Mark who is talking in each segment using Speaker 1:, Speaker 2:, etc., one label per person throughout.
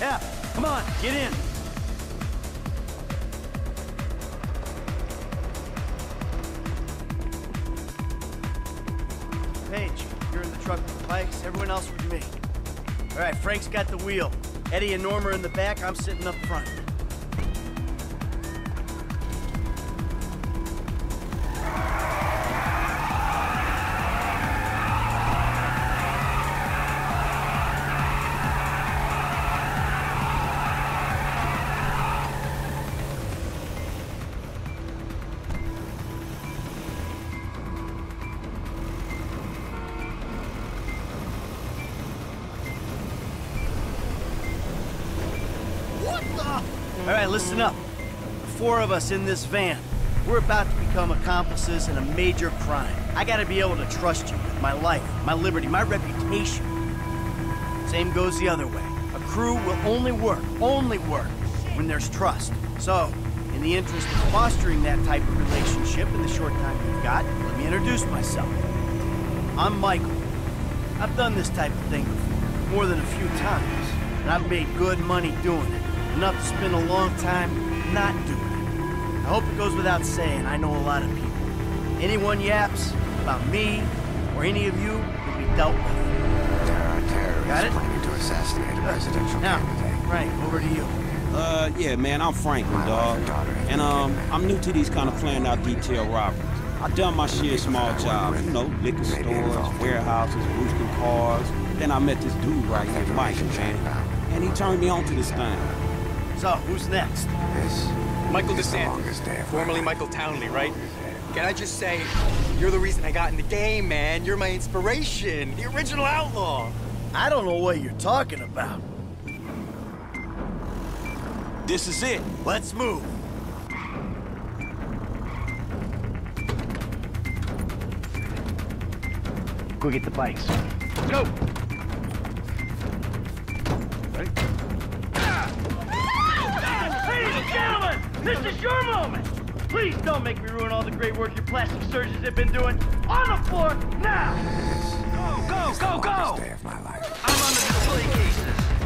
Speaker 1: Yeah, come on, get in. Paige, you're in the truck with the bikes. Everyone else with me. All right, Frank's got the wheel. Eddie and Norma are in the back. I'm sitting up front. All right, listen up. The four of us in this van. We're about to become accomplices in a major crime. I gotta be able to trust you with my life, my liberty, my reputation. Same goes the other way. A crew will only work, only work, when there's trust. So, in the interest of fostering that type of relationship in the short time we've got, let me introduce myself. I'm Michael. I've done this type of thing before, more than a few times, and I've made good money doing it. Enough to spend a long time not doing it. I hope it goes without saying, I know a lot of people. Anyone yaps about me or any of you will be dealt with.
Speaker 2: There are terrorists
Speaker 1: Got it?
Speaker 2: planning to assassinate a presidential
Speaker 1: Now,
Speaker 2: candidate.
Speaker 1: Frank, over to you.
Speaker 3: Uh, yeah, man, I'm Franklin,
Speaker 2: My
Speaker 3: dog.
Speaker 2: and
Speaker 3: And, um. I'm new to these kind of planned out detail robberies. I done my shit small jobs, you know, liquor stores, warehouses, boosting cars. Then I met this dude right here, Mike, man. And he turned me on to this thing.
Speaker 1: So, who's next?
Speaker 2: This
Speaker 4: Michael
Speaker 2: is the longest day
Speaker 4: DeSantis, formerly. Michael Townley, right? Can I just say, you're the reason I got in the game, man. You're my inspiration, the original outlaw.
Speaker 1: I don't know what you're talking about.
Speaker 3: This is it.
Speaker 1: Let's move. Go get the bikes. Go! This is your moment! Please don't make me ruin all the great work your plastic surgeons have been doing. On the floor, now! Go, go, go, go!
Speaker 2: day of my life.
Speaker 1: I'm on the display cases.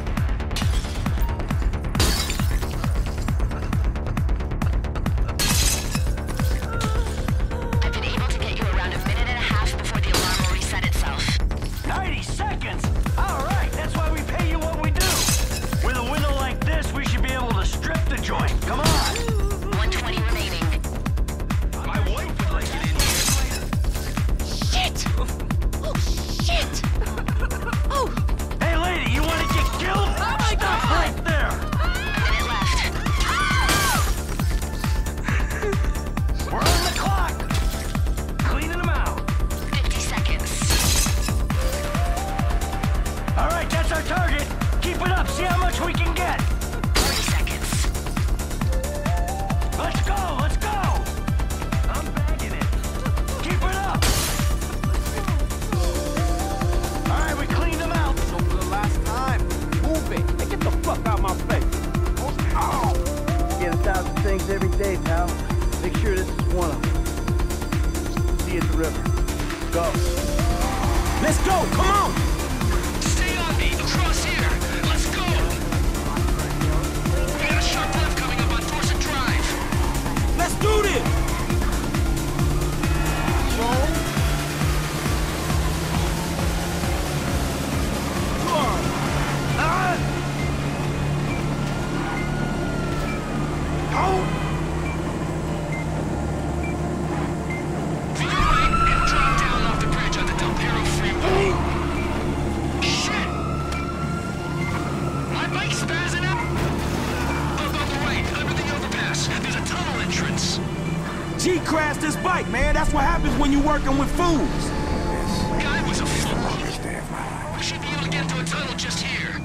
Speaker 3: Fuck out my face. Oh.
Speaker 1: Get a thousand things every day, pal. Make sure this is one of them. See you at the river. Go.
Speaker 3: Let's go. Come on.
Speaker 5: Stay on me, across here.
Speaker 3: G crashed his bike, man. That's what happens when you're working with fools.
Speaker 5: This Guy was a fool.
Speaker 2: Longest day of my life.
Speaker 5: We should be able to get into a tunnel just here.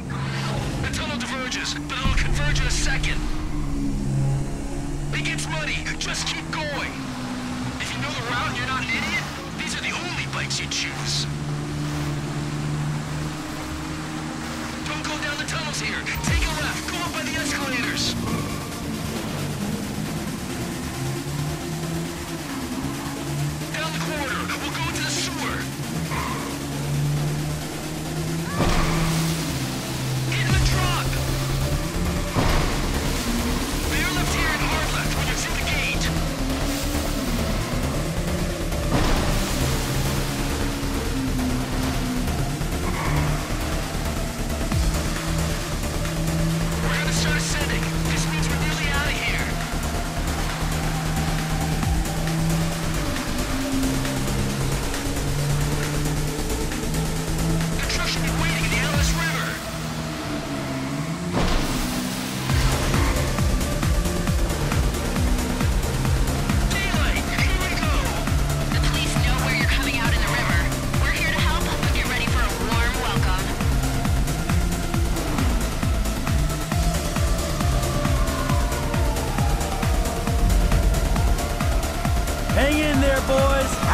Speaker 5: The tunnel diverges, but it'll converge in a second. It gets muddy. Just keep going. If you know the route and you're not an idiot, these are the only bikes you choose. Don't go down the tunnels here. Take a left. Go up by the escalators.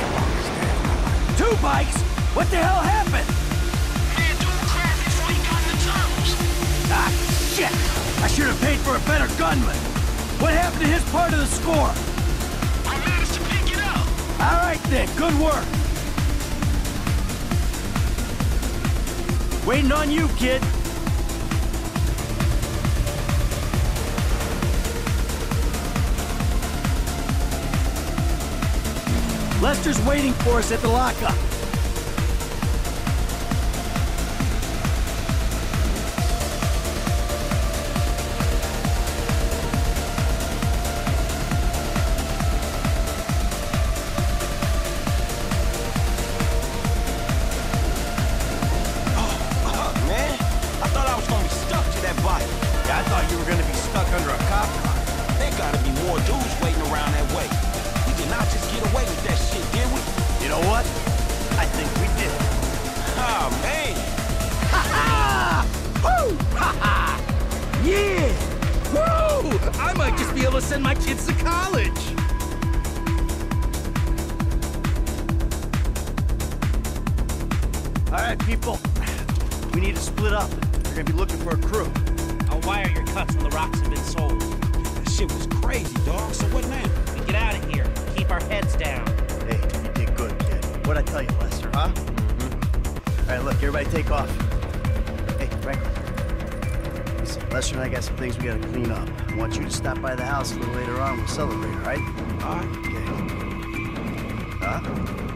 Speaker 5: the
Speaker 2: longest day of my life.
Speaker 1: Two bikes? What the hell happened?
Speaker 5: Man, dude crashed before he got in the tunnels.
Speaker 1: Ah, shit! I should have paid for a better gunman. What happened to his part of the score?
Speaker 5: I managed to pick it up.
Speaker 1: All right then, good work. Waiting on you, kid. Lester's waiting for us at the lockup.
Speaker 3: Gotta be more dudes waiting around that way. We did not just get away with that shit, did we?
Speaker 1: You know what? I think we did.
Speaker 3: Oh, man.
Speaker 1: Ah! Woo! Ha ha! Yeah!
Speaker 6: Woo! I might just be able to send my kids to college.
Speaker 1: All right, people. We need to split up. We're gonna be looking for a crew.
Speaker 6: I'll wire your cuts when the rocks have been sold.
Speaker 3: That shit was crazy, dog. So what now?
Speaker 6: We get out of here. Keep our heads down.
Speaker 1: Hey, you did good, kid. What'd I tell you, Lester, huh? Mm-hmm. All right, look, everybody take off. Hey, Franklin. Listen, Lester and I got some things we gotta clean up. I want you to stop by the house a little later on. We'll celebrate, all right?
Speaker 3: All right.
Speaker 1: Okay. Huh?